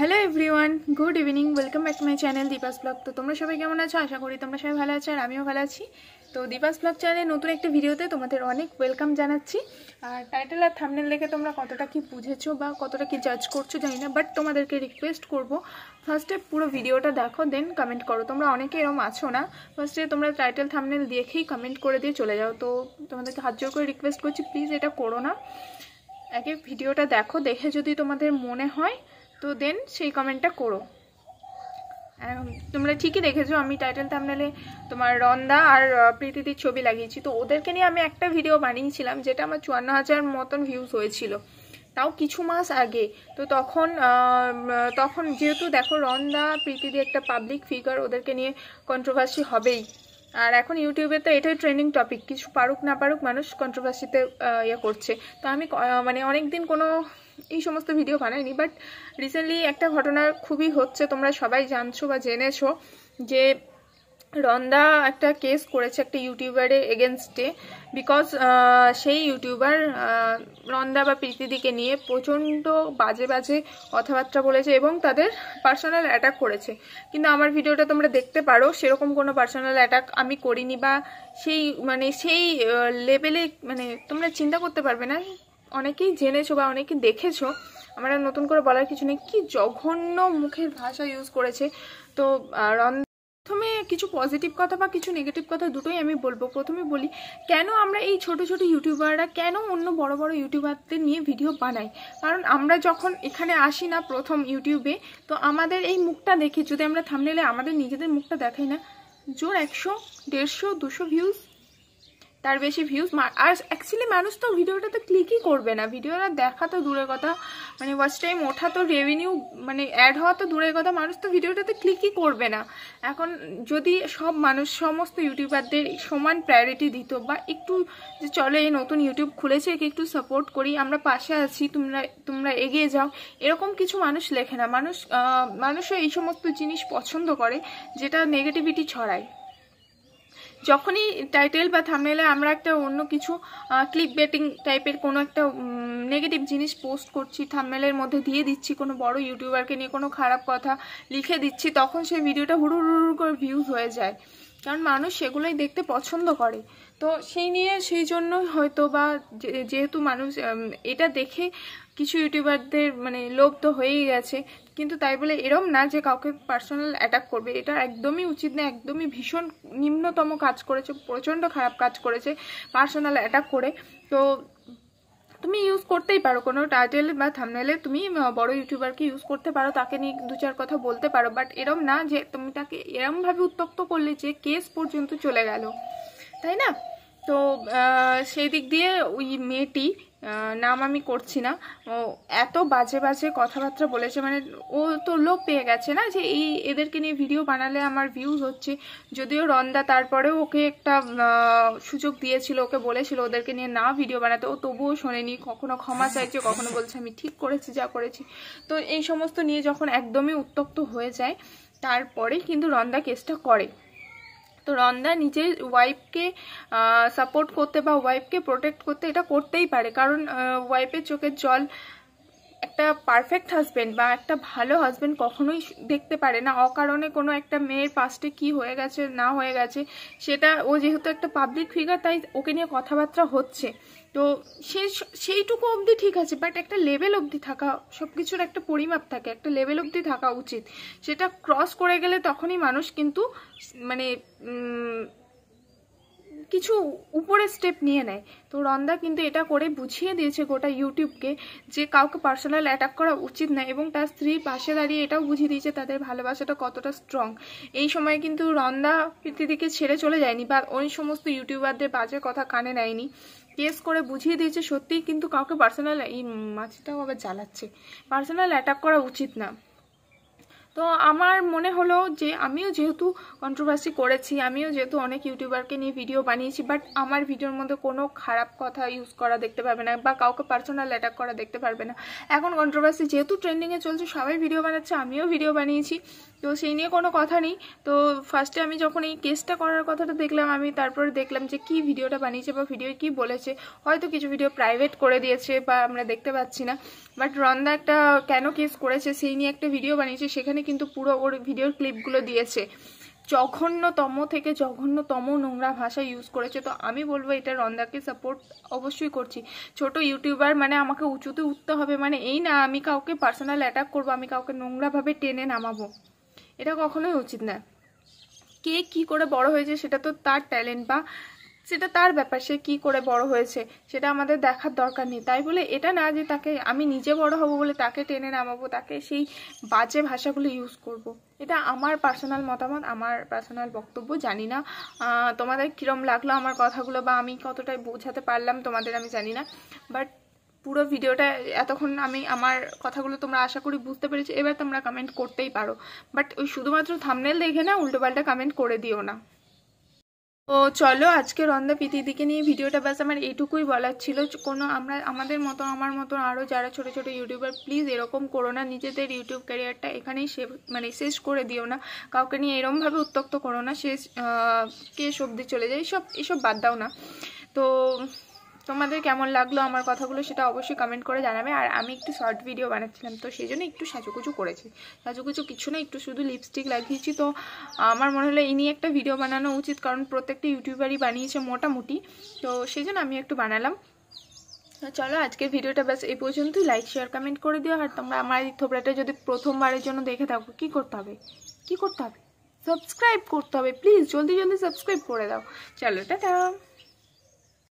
Hello everyone good evening welcome back to my channel Deepa's blog তো তোমরা সবাই কেমন আছো? আশা করি তোমরা সবাই ভালো আছো আর আমিও ভালো আছি। তো দীপাস ব্লগ চ্যানেলে নতুন একটা ভিডিওতে তোমাদের অনেক ওয়েলকাম জানাচ্ছি। আর টাইটেল আর থামনেল দেখে তোমরা কতটা কি বুঝেছ বা কতটা কি জাজ করছ জানি না বাট তোমাদেরকে রিকোয়েস্ট করব। ফার্স্টে পুরো ভিডিওটা দেখো দেন কমেন্ট করো। তোমরা অনেকে এরম আছো না ফার্স্টে তোমরা টাইটেল থামনেল দেখেই কমেন্ট করে দিয়ে চলে যাও। তো তোমাদেরকে হাত জোর করে রিকোয়েস্ট করছি প্লিজ এটা করো না। আগে ভিডিওটা দেখো, দেখে যদি তোমাদের মনে হয় তো দেন সেই কমেন্টটা করো। তোমরা ঠিকই দেখেছ, আমি টাইটেল থামনেলে তোমার রন্দা আর প্রীতিদির ছবি লাগিয়েছি। তো ওদেরকে নিয়ে আমি একটা ভিডিও বানিয়েছিলাম, যেটা আমার চুয়ান্ন হাজার মতন ভিউজ হয়েছিল। তাও কিছু মাস আগে। তো তখন তখন যেহেতু দেখো রন্দা, প্রীতিদি একটা পাবলিক ফিগার ওদেরকে নিয়ে কন্ট্রোভার্সি হবেই। আর এখন ইউটিউবে তো এটাই ট্রেন্ডিং টপিক কিছু পারুক না পারুক মানুষ কন্ট্রোভার্সিতে ইয়ে করছে। তো আমি মানে অনেক দিন কোনো এই সমস্ত ভিডিও বানাইনি বাট রিসেন্টলি একটা ঘটনা খুবই হচ্ছে, তোমরা সবাই জানছো বা জেনেছো যে রন্দা একটা কেস করেছে একটা ইউটিউবারের এগেনস্টে বিকজ সেই ইউটিউবার রন্দা বা প্রীতিদিকে নিয়ে প্রচণ্ড বাজে বাজে কথাবার্তা বলেছে এবং তাদের পার্সোনাল অ্যাটাক করেছে। কিন্তু আমার ভিডিওটা তোমরা দেখতে পারো, সেরকম কোনো পার্সোনাল অ্যাটাক আমি করিনি বা সেই মানে সেই লেভেলে মানে তোমরা চিন্তা করতে পারবে না অনেকেই জেনেছো বা অনেকে দেখেছ, আমার নতুন করে বলার কিছু নেই, কি জঘন্য মুখের ভাষা ইউজ করেছে। তো রন্দা প্রথমে কিছু পজিটিভ কথা বা কিছু নেগেটিভ কথা দুটোই আমি বলব। প্রথমে বলি, কেন আমরা এই ছোট ছোট ইউটিউবাররা কেন অন্য বড় বড় ইউটিউবারদের নিয়ে ভিডিও বানাই? কারণ আমরা যখন এখানে আসি না প্রথম ইউটিউবে তো আমাদের এই মুখটা দেখে যদি আমরা থামনেলে আমাদের নিজেদের মুখটা দেখাই না, জোর একশো, দেড়শো, দুশো ভিউজ তার বেশি ভিউজ আর অ্যাকচুয়ালি মানুষ তো ভিডিওটাতে ক্লিকই করবে না। ভিডিওটা দেখা তো দূরের কথা। মানে ওয়াচ টাইম ওঠা তো রেভিনিউ মানে অ্যাড হওয়া তো দূরের কথা। মানুষ তো ভিডিওটাতে ক্লিকই করবে না। এখন যদি সব মানুষ, সমস্ত ইউটিউবারদের সমান প্রায়োরিটি দিত বা একটু যে চলে এই নতুন ইউটিউব খুলেছে, একে একটু সাপোর্ট করি, আমরা পাশে আছি, তোমরা তোমরা এগিয়ে যাও, এরকম কিছু মানুষ লেখে না। মানুষ মানুষও এই সমস্ত জিনিস পছন্দ করে, যেটা নেগেটিভিটি ছড়ায়। যখনই টাইটেল বা থামনেলে আমরা একটা অন্য কিছু ক্লিক বেটিং টাইপের কোনো একটা নেগেটিভ জিনিস পোস্ট করছি থামনেলের মধ্যে দিয়ে দিচ্ছি, কোনো বড় ইউটিউবারকে নিয়ে কোনো খারাপ কথা লিখে দিচ্ছি, তখন সেই ভিডিওটা হুড়ু হুড়ু করে ভিউজ হয়ে যায়। কারণ মানুষ সেগুলোই দেখতে পছন্দ করে। তো সেই নিয়ে সেই জন্য হয়তো বা যেহেতু মানুষ এটা দেখে কিছু ইউটিউবারদের মানে লোভ তো হয়েই গেছে। কিন্তু তাই বলে এরম না যে কাউকে পার্সোনাল অ্যাটাক করবে। এটা একদমই উচিত না, একদমই ভীষণ নিম্নতম কাজ করেছে, প্রচণ্ড খারাপ কাজ করেছে পার্সোনাল অ্যাটাক করে। তো তুমি ইউজ করতেই পারো। কোনো টাইটেল বা থামনেলে তুমি বড় ইউটিউবারকে ইউজ করতে পারো, তাকে নিয়ে দু চার কথা বলতে পারো। বাট এরম না যে, তুমি তাকে এরমভাবে উত্তক্ত করলে যে কেস পর্যন্ত চলে গেল। তাই না? তো সেই দিক দিয়ে ওই মেয়েটি নাম আমি করছি না। ও এত বাজে বাজে কথাবার্তা বলেছে মানে ও তো লোক পেয়ে গেছে না যে এই এদেরকে নিয়ে ভিডিও বানালে আমার ভিউজ হচ্ছে। যদিও রন্দা তারপরেও ওকে একটা সুযোগ দিয়েছিল, ওকে বলেছিল ওদেরকে নিয়ে না ভিডিও বানাতে। ও তবুও শোনেনি, কখনো ক্ষমা চাইছে, কখনো বলছে আমি ঠিক করেছি, যা করেছি। তো এই সমস্ত নিয়ে যখন একদমই উত্তক্ত হয়ে যায়, তারপরে কিন্তু রন্দা কেসটা করে। তো রন্দা নিজের ওয়াইফকে সাপোর্ট করতে বা ওয়াইফকে প্রোটেক্ট করতে এটা করতেই পারে। কারণ ওয়াইফের চোখের জল একটা পারফেক্ট হাজব্যান্ড বা একটা ভালো হাজব্যান্ড কখনোই দেখতে পারে না। অকারণে কোনো একটা মেয়ের পাস্টে কি হয়ে গেছে, না হয়ে গেছে, সেটা ও যেহেতু একটা পাবলিক ফিগার তাই ওকে নিয়ে কথাবার্তা হচ্ছে। তো সে সেইটুকু অবধি ঠিক আছে বাট একটা লেভেল অবধি থাকা সব কিছুর একটা পরিমাপ থাকে, একটা লেভেল অবধি থাকা উচিত। সেটা ক্রস করে গেলে তখনই মানুষ কিন্তু মানে কিছু উপরে স্টেপ নিয়ে নেয়। তো রন্দা কিন্তু এটা করে বুঝিয়ে দিয়েছে গোটা ইউটিউবকে যে কাউকে পার্সোনাল অ্যাটাক করা উচিত না এবং তার স্ত্রীর পাশে দাঁড়িয়ে এটাও বুঝিয়ে দিয়েছে তাদের ভালোবাসাটা কতটা স্ট্রং এই সময় কিন্তু রন্দা পৃথিবীকে ছেড়ে চলে যায়নি বা ওই সমস্ত ইউটিউবারদের বাজে কথা কানে নেয়নি। কেস করে বুঝিয়ে দিয়েছে সত্যিই কিন্তু কাউকে পার্সোনাল এই মাছিটাও আবার জ্বালাচ্ছে। পার্সোনাল অ্যাটাক করা উচিত না। তো আমার মনে হলো যে আমিও যেহেতু কন্ট্রোভার্সি করেছি, আমিও যেহেতু অনেক ইউটিউবারকে নিয়ে ভিডিও বানিয়েছি বাট আমার ভিডিওর মধ্যে কোনো খারাপ কথা ইউজ করা দেখতে পারবে না বা কাউকে পার্সোনাল অ্যাটাক করা দেখতে পারবে না। এখন কন্ট্রোভার্সি যেহেতু ট্রেন্ডিংয়ে চলছে, সবাই ভিডিও বানাচ্ছে, আমিও ভিডিও বানিয়েছি, তো সেই নিয়ে কোনো কথা নেই। তো ফার্স্টে আমি যখন এই কেসটা করার কথাটা দেখলাম, আমি তারপরে দেখলাম যে কি ভিডিওটা বানিয়েছে বা ভিডিও কি বলেছে, হয়তো কিছু ভিডিও প্রাইভেট করে দিয়েছে বা আমরা দেখতে পাচ্ছি না। বাট রন্দা একটা কেন কেস করেছে, সেই নিয়ে একটা ভিডিও বানিয়েছে, সেখানে কিন্তু পুরো ওর ভিডিওর ক্লিপগুলো দিয়েছে। জঘন্যতম থেকে জঘন্যতম নোংরা ভাষা ইউজ করেছে। তো আমি বলব এটা রন্দাকে সাপোর্ট অবশ্যই করছি। ছোট ইউটিউবার মানে আমাকে উঁচুতে উঠতে হবে মানে এই না আমি কাউকে পার্সোনাল অ্যাটাক করব, আমি কাউকে নোংরাভাবে টেনে নামাবো। এটা কখনোই উচিত না। কে কি করে বড় হয়েছে সেটা তো তার ট্যালেন্ট বা সেটা তার ব্যাপার, সে কি করে বড় হয়েছে, সেটা আমাদের দেখার দরকার নেই। তাই বলে এটা না যে তাকে আমি নিজে বড় হব বলে তাকে টেনে নামাবো, তাকে সেই বাজে ভাষাগুলো ইউজ করব। এটা আমার পার্সোনাল মতামত, আমার পার্সোনাল বক্তব্য, জানি না তোমাদের কীরম লাগল আমার কথাগুলো বা আমি কতটাই বোঝাতে পারলাম তোমাদের আমি জানি না। বাট পুরো ভিডিওটা এতক্ষণ আমি আমার কথাগুলো তোমরা আশা করি বুঝতে পেরেছি, এবার তোমরা কমেন্ট করতেই পারো। বাট ওই শুধুমাত্র থামনেল দেখে না, উল্টোপাল্টা কমেন্ট করে দিও না। ও, চলো, আজকে রন্দা দিকে নিয়ে ভিডিওটা ব্যাস আমার এটুকুই বলার ছিল। কোনো আমরা, আমাদের মতো, আমার মতো আরও যারা ছোট ছোট ইউটিউবার প্লিজ এরকম করো না। নিজেদের ইউটিউব ক্যারিয়ারটা এখানেই মানে শেষ করে দিও না। কাউকে নিয়ে এরমভাবে উত্তক্ত করো না। শেষ কে সবজি চলে যায়, এসব এসব বাদ দাও না। তো তোমাদের কেমন লাগল আমার কথাগুলো সেটা অবশ্যই কমেন্ট করে জানাবে। আর আমি একটু শর্ট ভিডিও বানাচ্ছিলাম, তো সেই জন্য একটু সাজুকুচু করেছি। সাজুকুচু কিছু না, একটু শুধু লিপস্টিক লাগিয়েছি। তো আমার মনে হলো এই নিয়ে একটা ভিডিও বানানো উচিত, কারণ প্রত্যেকটা ইউটিউবারই বানিয়েছে মোটামুটি। তো সেই জন্য আমি একটু বানালাম। চলো আজকের ভিডিওটা ব্যাস এই পর্যন্তই। লাইক শেয়ার কমেন্ট করে দিও। আর তোমরা আমার এই থোবড়াটা যদি প্রথমবারের জন্য দেখে থাকো, কি করতে হবে? কি করতে হবে? সাবস্ক্রাইব করতে হবে প্লিজ জলদি জলদি সাবস্ক্রাইব করে দাও। চলো, টাটা।